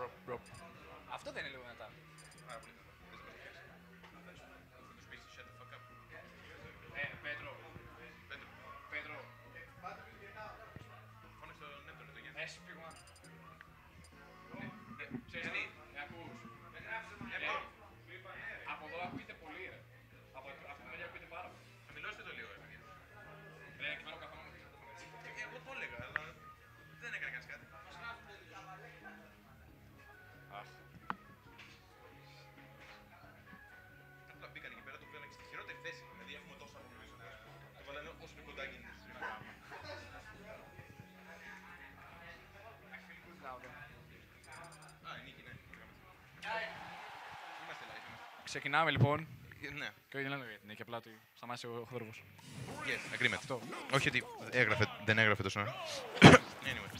Ροπ, ροπ. Αυτό δεν είναι λίγο μετά. Πάρα πολύ δυνατό. Δεν σε προσέχεις. Θα τους πεις shut the fuck up. Ε, Πέτρο. Πέτρο, Πέτρο. φώναξε τον Νέπτον εδώ γιατί. Ξεκινάμε λοιπόν. Ε, Ναι, Και όχι δεν λέμε για την νίκη, απλά ότι σταμάτησε ο Χοδρόβος. yes, agreement. Αυτό. Όχι ότι έγραφε, δεν έγραφε τόσο. anyway.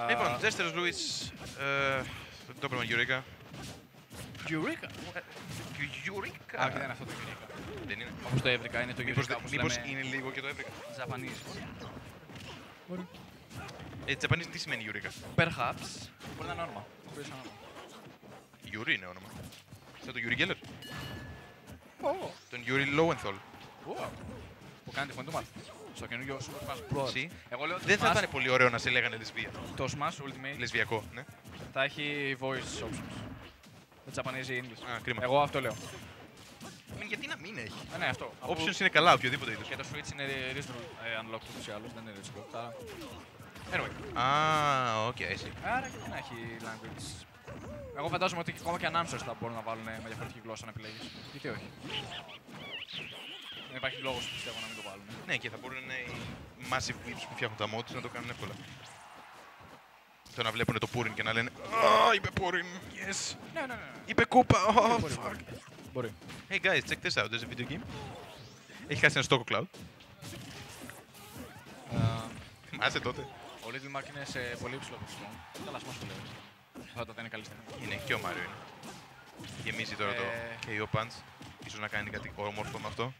Α, Λοιπόν, δεύτερος Λούις, ε, το πρώτο Γιουρίκα. Eureka. Γιουρίκα! Α, όχι, δεν είναι αυτό το Eureka. Δεν είναι. Όπως το έβρικα, είναι το Μήπως, Eureka, όπως μήπως λέμε είναι λίγο και το έβρικα. Japanese. Ε, Japanese τι σημαίνει Γιουρίκα; Perhaps. Μπορεί να είναι όνομα. Μπορεί να είναι όνομα. Γιουρί είναι όνομα. Σαν τον Γιουρί Γκέλλερ; Ω, Τον Γιουρί Λόενθολ. ω. Που κάνει τη φωνή του Μάρτ. Στο καινούργιο Super Smash Bros. Εσύ. Εγώ λέω ότι Δεν θα Smash- ήταν πολύ ωραίο να σε λέγανε λεσβία. το Smash Ultimate Λεσβιακό, ναι. θα έχει voice options. Με Japanese ή English. Α, κρίμα. Εγώ αυτό λέω. Μεν, Γιατί να μην έχει; Ε, ναι, αυτό. Αφού Options είναι καλά, οποιοδήποτε είδος. Και το Switch είναι reasonable ε, unlocked ούτως ή άλλως, δεν είναι reasonable. Άρα, Anyway. Α, οκ, εσύ. άρα και δεν έχει language. Εγώ φαντάζομαι ότι ακόμα και announcers θα μπορούν να βάλουν με διαφορετική γλώσσα να επιλέγεις. Γιατί όχι; Δεν υπάρχει λόγος πιστεύω να μην το βάλουν. Ναι, και θα μπορούν οι massive weebs που φτιάχνουν τα mods να το κάνουν εύκολα. Το να βλέπουν το Purin και να λένε Α, είπε Purin, yes. Ναι, ναι, ναι. Είπε Koopa, oh, Μπορεί, fuck. Μπορεί. Hey guys, check this out, there's a video game. Έχει χάσει ένα στόκο cloud. Ε, Θυμάσαι τότε. Ο Little Mac είναι σε πολύ υψηλό ποσοστό. Καλά, σμάς το λέω. Θα το είναι καλή στιγμή. Είναι και ο Μάριο είναι. Γεμίζει τώρα το Ε. KO Punch. Ίσως να κάνει κάτι όμορφο με αυτό.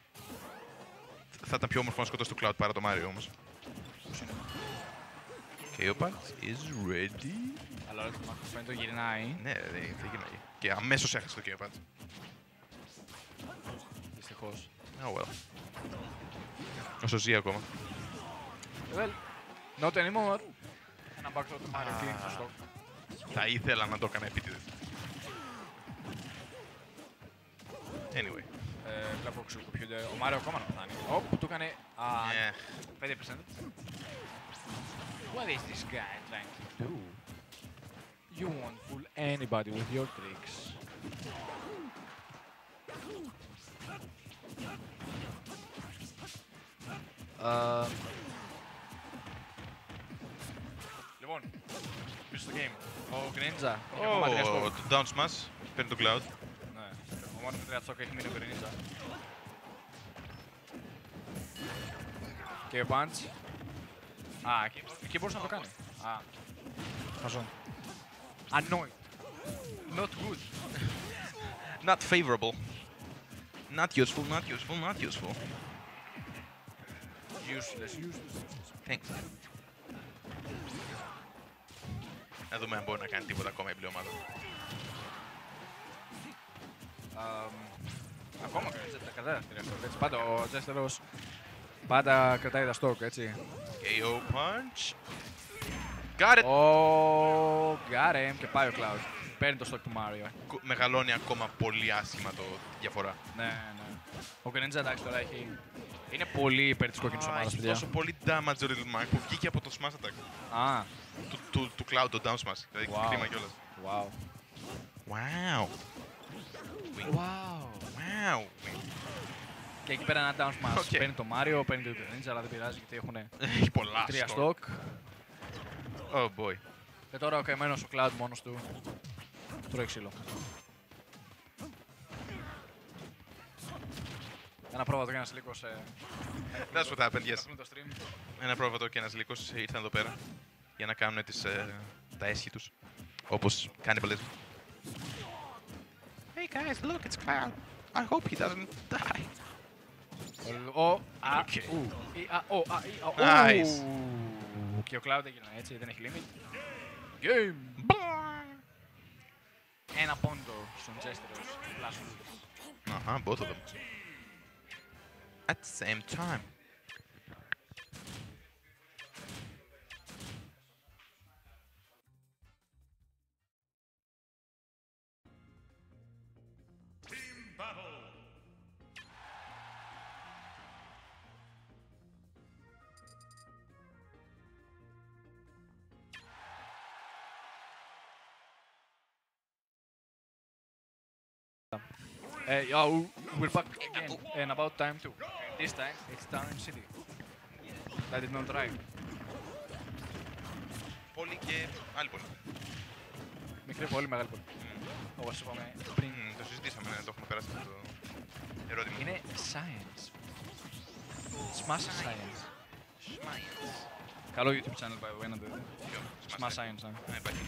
Θα ήταν πιο όμορφο να σκοτώσει το Cloud παρά το Mario όμως. Πώς είναι; KO Punch is ready. Αλλά ο Little Mac φαίνεται το γυρνάει. Ναι, δεν θα γυρνάει. Και αμέσως έχασε το KO Punch. Δυστυχώς. Oh well. Όσο ζει ακόμα. Well, not anymore. Ένα backthrow του Mario King στο stock; Θα ήθελα να το έκανα επίτηδες. Anyway. Ε, Βλέπω ξυλοκοπιούνται. Ο Μάριο ακόμα να φτάνει. Οπ, του έκανε α, Yeah. 5%. What is this guy trying to do? You won't fool anybody with your tricks. Uh, λοιπόν, πίσω στο game. Ο Greninja. έχει ακόμα τρία Oh, σκορ. το down smash. Παίρνει το Cloud. Ναι. Ο μόνος με τρία τσόκα έχει μείνει ο Greninja. Και ο Punch. Α, εκεί, εκεί μπορούσε να το κάνει. Α. Χαζόν. Annoyed. Not good. Not favorable. Not useful, not useful, not useful. Useless, useless. Thanks. Να δούμε αν μπορεί να κάνει τίποτα ακόμα η μπλε ομάδα. Αμ, ακόμα κρατάει τα κρατάει τα τρία stock, έτσι. Πάντα ο Τζέστερος πάντα κρατάει τα stock, έτσι. KO punch. Got it! Ω, got him και πάει ο Cloud. Παίρνει το stock του Mario. Κο- Μεγαλώνει ακόμα πολύ άσχημα το διαφορά. Ναι, ναι. Ο Greninja εντάξει τώρα έχει... Είναι πολύ υπέρ της κόκκινης Α, ομάδας, έχει παιδιά. τόσο πολύ damage ο Little Mac που βγήκε από το smash attack. Α, Του, του, του Cloud, το down smash. Δηλαδή Wow. κρίμα κιόλας. wow. Wow. Wing. Wow. Wow. Και εκεί πέρα ένα down smash. OK. Παίρνει το Mario, παίρνει το Greninja, αλλά δεν πειράζει γιατί έχουν Έχει πολλά τρία stock. stock. Oh boy. Και τώρα ο καημένος ο Cloud μόνος του τρώει ξύλο. Ένα πρόβατο και ένας λύκος ε, That's what happened, yes. αφήνουν το stream. Ένα πρόβατο και ένας λύκος ήρθαν εδώ πέρα για να κάνουν τις, ε, τα έσχη τους. Όπως cannibalism. Hey guys, look, it's Cloud. I hope he doesn't die. Ο, ο, α, Οκ. ου, η, α, ο, α, η, α, ου. Nice. Και ο Cloud έγινε έτσι, δεν έχει limit. Game! ένα πόντο στον Jester ως Flash Root. Αχα, both of them. At the same time. Uh, yeah, w- we're back again, and about time too. And this time, it's down in city. That did not drive. Πόλη και άλλη πόλη. Μικρή πόλη, μεγάλη πόλη. Όπως είπαμε πριν. Μμμ, το συζητήσαμε, ναι, το έχουμε περάσει αυτό το ερώτημα. Είναι science. Smash science. Καλό YouTube channel, by the way, να το δείτε. Ποιο; Smash science, ναι. Ναι, υπάρχει.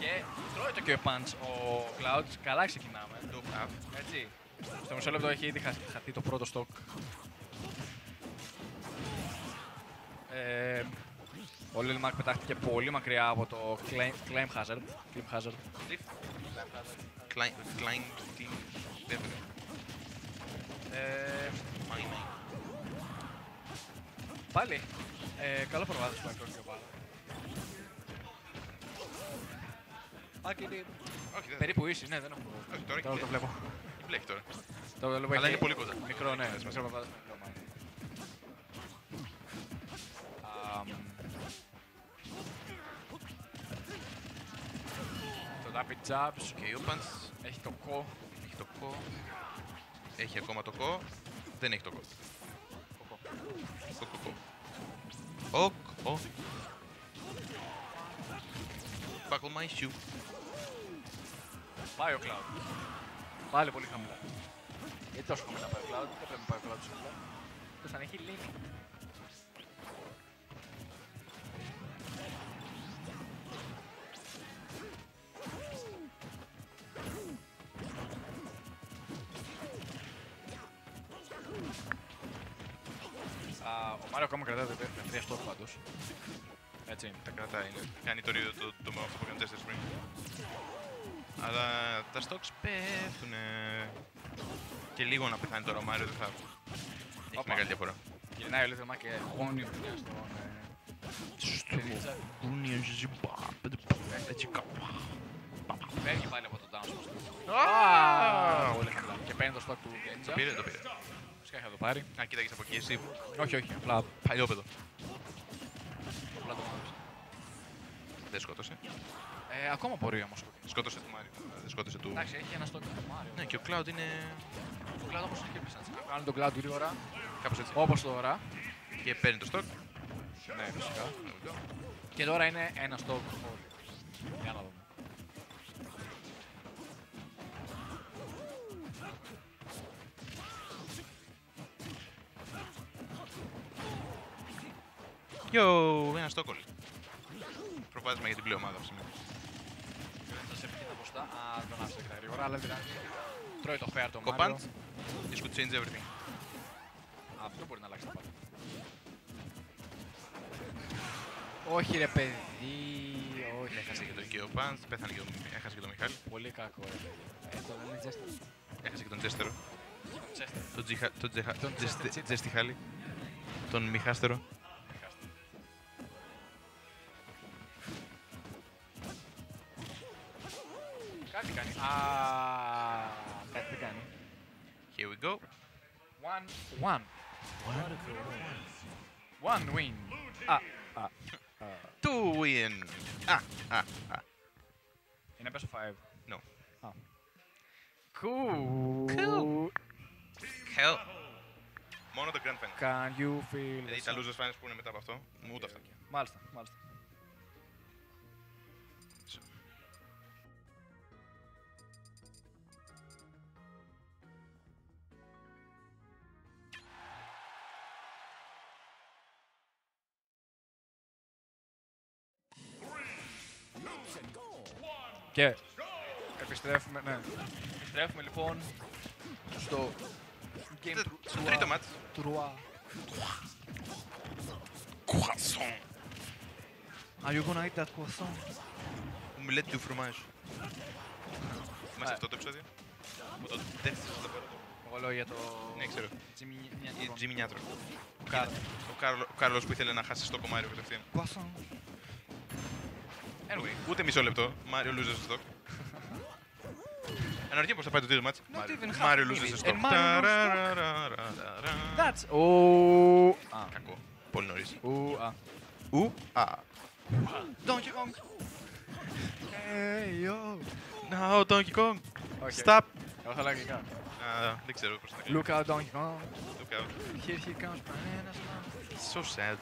Και τρώει το και punch ο Cloud. Καλά ξεκινάμε. Το have. Έτσι. Στο μισό λεπτό έχει ήδη χα- χαθεί το πρώτο stock. Ε, ο Lil Mac πετάχτηκε πολύ μακριά από το claim, claim hazard. Claim hazard. Cliff. Klein, Klein, Team, Dever. Ε, Money Man. πάλι. Ε, καλό προβάδισμα που έκανε και πάλι. Α, και είναι Όχι, δεν περίπου ίσοι, ναι, δεν έχω Όχι, τώρα Τώρα έχει το βλέπω. Έχει μπλέκει τώρα. Το βλέπω Αλλά έχει είναι πολύ κοντά. Μικρό, ναι, Ναι, μικρό ναι. προβάδισμα. Rapid jabs Και ο Pants έχει το KO. έχει το KO. Έχει ακόμα το KO. Δεν έχει το KO. KO, KO, KO. OK, ο. Buckle my shoe. Πάει ο Cloud. Πάλι πολύ χαμηλά. Γιατί τόσο χαμηλά πάει ο Cloud, δεν πρέπει να πάει ο Cloud τόσο χαμηλά. Εκτός αν έχει limit. Α, Ο Μάριο ακόμα κρατάει τα τα τρία στόχ πάντως. Έτσι είναι. Τα κρατάει. ναι. Κάνει το ίδιο το, το, με αυτό που έκανε 4 πριν. Αλλά τα stocks πέφτουν. Και λίγο να πεθάνει τώρα ο Μάριο δεν θα. Έχει Όπα. μεγάλη διαφορά. Γυρνάει ο Little Mac και χώνει δουλειά στον... ε, Τελίτσα. Έτσι κάπου. Φεύγει πάλι από το down spot. Α, Πολύ καλά. Και παίρνει το stock του Το Genja. πήρε, το πήρε. Φυσικά θα το πάρει. Α, κοίταγες από εκεί εσύ. Όχι, όχι, απλά Παλιόπεδο. απλά το μάθεις. Δεν σκότωσε. Ε, ακόμα μπορεί όμως. Σκότωσε του Μάριο. Δεν σκότωσε του. Εντάξει, έχει ένα stock του Mario. Ναι, και ο Cloud είναι Το Cloud όμως έχει επίσης έτσι. Κάνουν τον Cloud γρήγορα, κάπως έτσι. όπως τώρα. Και παίρνει το stock. Ναι, φυσικά. There we go. Και τώρα είναι ένα stock Yo, ένα stock όλοι. Προβάδισμα για την πλέον ομάδα σήμερα. Θα σε πει τα μπροστά. Α, τον άφησε και τα γρήγορα, αλλά δηλαδή τρώει το fair το Mario. Κοπάντ. This could change everything. Αυτό μπορεί να αλλάξει τα πάντα. Όχι ρε παιδί, όχι. Έχασε και τον και ο Pants, πέθανε και ο, έχασε και τον Μιχάλη. Πολύ κακό ρε παιδί. Ε, το λένε Jester. Έχασε και τον Τζέστερο. Jester. Τον Τζιχα... Τον Τζεχα... Τον Τζεσ- Τζέστερ Τζεστιχάλη. Τον Μιχάστερο. Κάτι κάνει. Α, κάτι δεν κάνει. Here we go. One, one. One win. Α, α. Two win. Α, α, α. Είναι best of five. No. Α. Cool. Cool. Hell. Μόνο το Grand Final. Can you feel Δηλαδή the τα sun? losers finals που είναι μετά από αυτό, μου ούτε αυτά. Μάλιστα, μάλιστα. Και επιστρέφουμε, ναι. Επιστρέφουμε λοιπόν στο game Στο- του- Στο του- τρίτο match. του Ρουά. Croissant. Are you gonna eat that croissant? Omelette du fromage. Θυμάσαι Α. αυτό το επεισόδιο; Που το τέστησε στο πέρα. Εγώ λέω για το... Ναι, ξέρω. Jimmy Η Νιάτρικο. Jimmy Νιάτρο. Κάρ. Ο Κάρλο- Ο Κάρλος που ήθελε να χάσει στο κομμάριο κατευθείαν. Πόσο. Anyway, ούτε μισό λεπτό. Μάριο loses the stock. Αναρωτιέμαι πώς θα πάει το τρίτο μάτς. Not even half Μάριο a loses minute. the stock. And Mario loses stock. Ταραραραραραρα. That's... Ου. Α. Κακό. Πολύ νωρίς. Ου. Α. Ου. Α. Donkey Kong. Hey, yo. No, Donkey Kong. Όχι. Stop. Εγώ θα λέω αγγλικά. Α, Δεν ξέρω πώς θα το κάνω. Look out, Donkey Kong. Look out. Here he comes, bananas. man. So sad.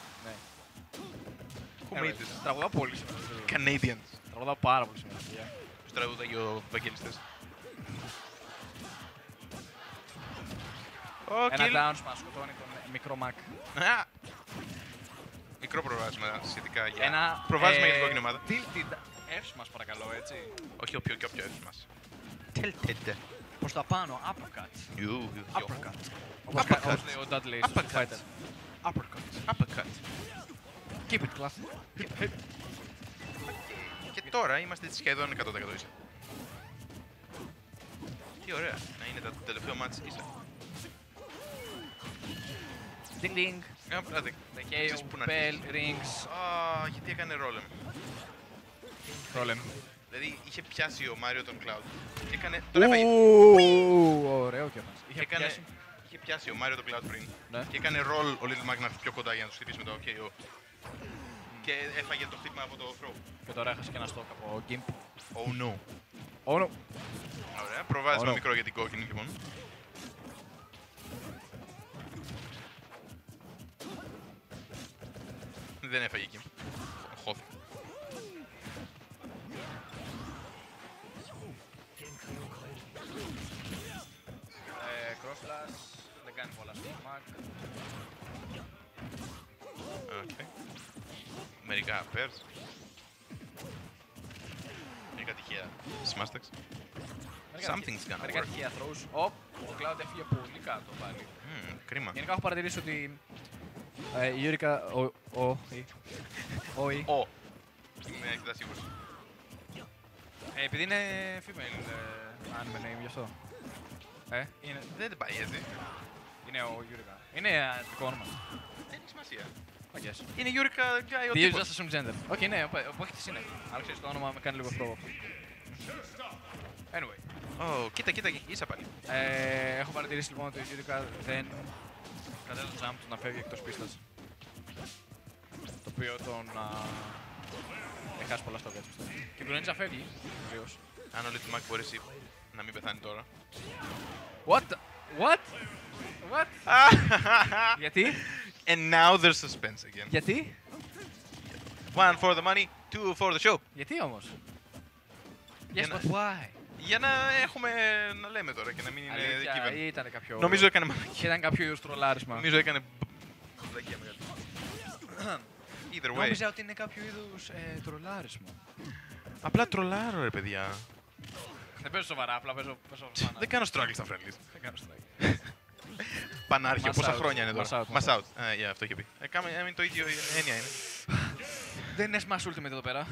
Ναι. Who Anyway, made this? Τραγουδάω πολύ σήμερα. Canadians. Τραγουδάω πάρα πολύ σήμερα. παιδιά. Τους τραγουδάγει ο Βαγγελιστές. Ω, Ένα kill. down smash σκοτώνει τον μικρό Mac. Α! Μικρό προβάσμα σχετικά για Ένα... προβάσμα για την ε, κόκκινη ομάδα. Tilted F smash παρακαλώ, έτσι. Όχι όποιο και όποιο έτσι μας. Tilted. Προς τα πάνω, uppercut. You, you, Uppercut. Όπως, Uppercut. όπως λέει ο Dudley στο Street Uppercut. Fighter. Uppercut. Uppercut. Keep it classy. Και τώρα είμαστε σχεδόν 100% ίσα. Τι ωραία να είναι το τελευταίο μάτς ίσα. Ding ding. Ένα πράγμα. The Ξέρεις πού KO να bell αρχίσεις. rings. Α, γιατί έκανε ρόλεμ. Ρόλεμ. Δηλαδή είχε πιάσει ο Μάριο τον Cloud και έκανε. Τον έφαγε. Ου, Ωραίο και αυτός. Είχε έκανε- πιάσει. Είχε πιάσει ο Μάριο τον Cloud πριν Ναι. και έκανε ρολ ο Little Mac να έρθει πιο κοντά για να τους χτυπήσει με το KO. Και έφαγε το χτύπημα από το throw. Και τώρα έχασε και ένα στόκ από Gimp. Oh no. Oh no. Ωραία, προβάδισμα Ωραίο. μικρό για την κόκκινη λοιπόν. Δεν έφαγε εκεί. Χώθηκε. Ε, Cross slash. Δεν κάνει πολλά στο Mac. Okay. Μερικά pairs. Μερικά τυχαία smash attacks. Μερικά Something's τυχαία- gonna Μερικά work. τυχαία throws. Οπ, ο Cloud έφυγε πολύ κάτω πάλι. Μμμ, κρίμα. Γενικά έχω παρατηρήσει ότι ε, η Γιούρικα, ο, ο, η, ο, η, Ο. Είμαι αρκετά σίγουρος. ε, επειδή είναι female ε, anime name γι' αυτό. Ε, είναι, Δεν πάει έτσι. είναι ο Γιούρικα. Είναι αντικό όνομα. Δεν έχει σημασία. I guess. Είναι Γιούρικα Γκάι ο Δύο τύπος. just assume gender. Οκ, ναι, ο ο παίχτης είναι. Αλλά ξέρεις το όνομα με κάνει λίγο φρόγο. Anyway. Ω, κοίτα, κοίτα, ίσα πάλι. Ε, έχω παρατηρήσει λοιπόν ότι η Γιούρικα δεν κατά το jump του να φεύγει εκτός πίστας. Το οποίο τον α, έχει χάσει πολλά στο έτσι πιστεύω. Και του Ninja φεύγει, κυρίως. Αν ο Little Mac μπορέσει να μην πεθάνει τώρα. What? the- What? What? Γιατί; And now there's suspense again. Γιατί; One for the money, two for the show. Γιατί όμως; Για Yes, να- but why? Για να έχουμε να λέμε τώρα και να μην είναι Αλήθεια, given. ή ήταν κάποιο... Νομίζω έκανε μαλακία. Ήταν κάποιο είδους τρολάρισμα. Νομίζω έκανε μαλακία μεγάλη. Either way. Νόμιζα ότι είναι κάποιο είδους ε, τρολάρισμα. Απλά τρολάρω ρε παιδιά. Δεν παίζω σοβαρά, απλά παίζω, παίζω φάνα. Δεν κάνω struggle στα friendlies. Δεν κάνω strike. Πανάρχιο, Mass πόσα out. χρόνια είναι τώρα. Mass out, Mass out. Ε, yeah, αυτό είχε πει. Ε, κάμε, ε, το ίδιο έννοια είναι. Δεν είναι Smash Ultimate εδώ πέρα.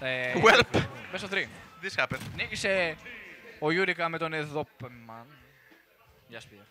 Ε, Welp. Best of 3. This happened. Νίκησε ο Γιούρικα με τον Εδόπεμαν. Γεια σου, παιδιά.